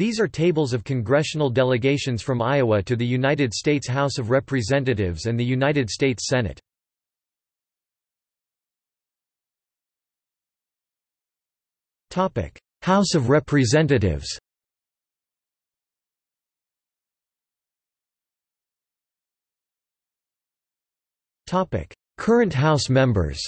These are tables of congressional delegations from Iowa to the United States House of Representatives and the United States Senate. House of Representatives Current House members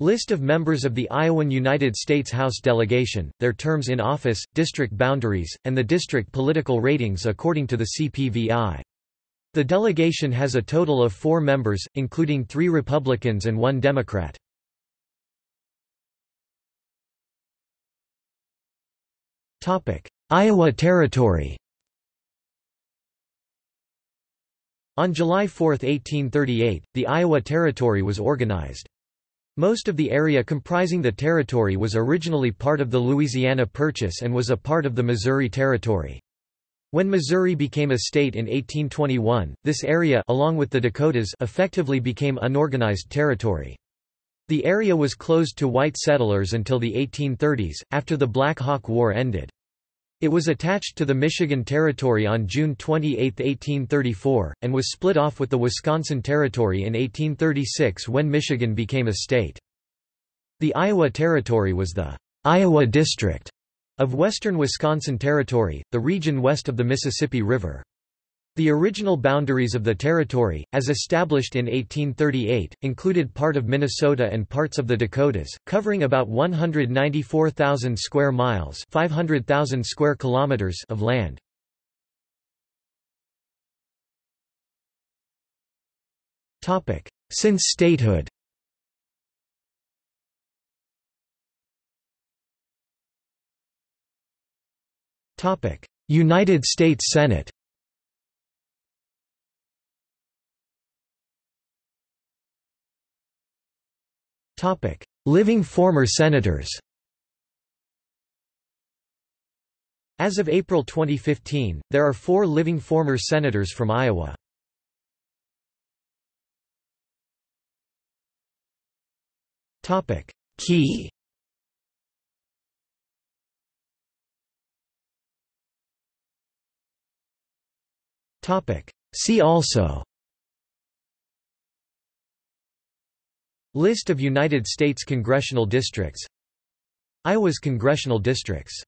List of members of the Iowan United States House delegation, their terms in office, district boundaries, and the district political ratings according to the CPVI. The delegation has a total of four members, including three Republicans and one Democrat. Iowa Territory On July 4, 1838, the Iowa Territory was organized. Most of the area comprising the territory was originally part of the Louisiana Purchase and was a part of the Missouri Territory. When Missouri became a state in 1821, this area along with the Dakotas effectively became unorganized territory. The area was closed to white settlers until the 1830s, after the Black Hawk War ended. It was attached to the Michigan Territory on June 28, 1834, and was split off with the Wisconsin Territory in 1836 when Michigan became a state. The Iowa Territory was the Iowa District of western Wisconsin Territory, the region west of the Mississippi River. The original boundaries of the territory, as established in 1838, included part of Minnesota and parts of the Dakotas, covering about 194,000 square miles 500,000 square kilometers of land. Since statehood. United States Senate Living former senators. As of April 2015, there are four living former senators from Iowa. Key. See also List of United States congressional districts. Iowa's congressional districts